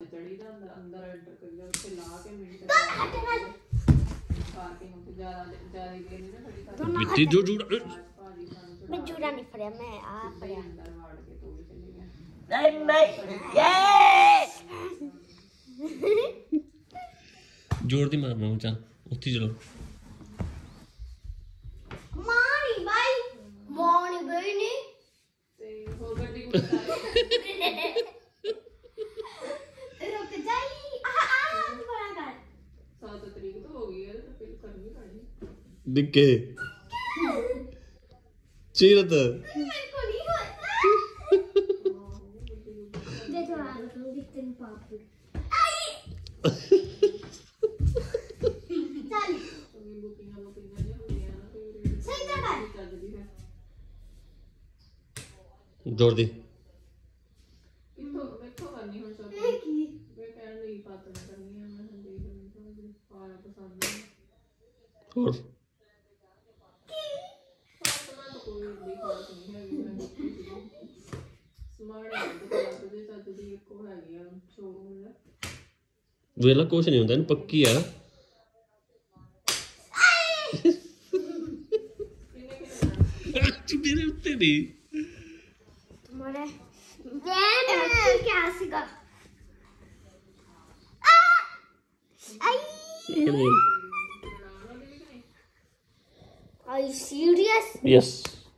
ਚੜੀ ਦਾ ਅੰਦਰ ਅੰਦਰ ਐਂਟਰ ਕਰੀਦਾ ਉੱਥੇ ਲਾ ਕੇ ਮਿੰਟ ਪਾਰਕਿੰਗ ਉੱਥੇ ਜ਼ਿਆਦਾ ਜ਼ਿਆਦਾ ਦੇਰ ਨਹੀਂ ਨਾ ਖੜੀ ਕਰ ਮਿੱਟੀ ਜੋ ਜੁੜ ਮੈਂ ਜੂੜਾ ਨਹੀਂ ਫੜਿਆ ਮੈਂ ਆ ਫੜਿਆ। ਅੰਦਰ ਵਾੜ ਕੇ ਤੋੜ ਚਲੇ ਗਿਆ। ਨਹੀਂ ਨਹੀਂ ਯੈਸ ਜੋੜ ਦੀ ਮਾਰਨਾ ਚੱਲ ਉੱਥੇ ਚਲੋ ਮਾਣੀ ਬਾਈ ਮਾਣੀ ਬਾਈ ਨੇ ਤੇ ਹੋਰ ਗੱਡੀ ਕੋਲ ਸਾਰੇ ਰੁਕ ਜਾਈ ਆ ਆ ਬੜਾ ਕਰ 7 ਤਰੀਕ ਤੋਂ ਹੋ ਗਈ ਹੈ ਤੇ ਫਿਰ ਕਰਨੀ ਪੈਣੀ ਨਿੱਕੇ ਚੀਰਤ ਮੇਰੇ ਕੋ ਨਹੀਂ ਹੋਇਆ ਦੇ ਜੋ ਆ ਲੂੰਗੀ ਤੈਨੂੰ ਪਾਪੂ ਚੱਲ ਕੋਈ ਬੁਕਿੰਗਾਂ ਬੁਕਿੰਗਾਂ ਨਹੀਂ ਹੁੰਦੀਆਂ ਨਾ ਤੇ ਸਹੀ ਤਾਂ ਕਰ ਚੱਲਦੀ ਚੀਰਤ। ਜੋੜ ਦੀ। ਕਿੱਥੋਂ biarlah kau sendiri kan pasti ya cumi-cumi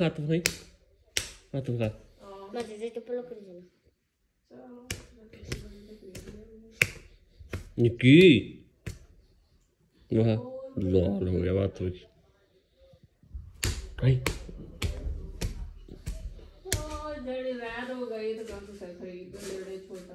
Матовый. Матовый. Мати, зайди полукрузину. Ники. Ага. Да, ну я ватовый. Ай. जड़ी रैड हो गई तो कौन सा खरीद छोटा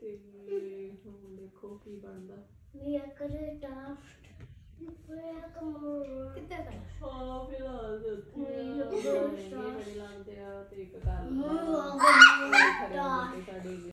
ਤੇ ਹੁਣ ਦੇਖੋ ਕੀ ਬਣਦਾ। ਵੀ ਅਕਰ ਟਾਫਟ ਪੂਰਾ ਕਮੋ ਕਿੱਦਾਂ ਕਰ ਹਾਂ ਫਿਲਹਾਲ ਤੇ ਬੜੇ ਲੱਗਦੇ ਆ ਤੇ ਇੱਕ ਕਰ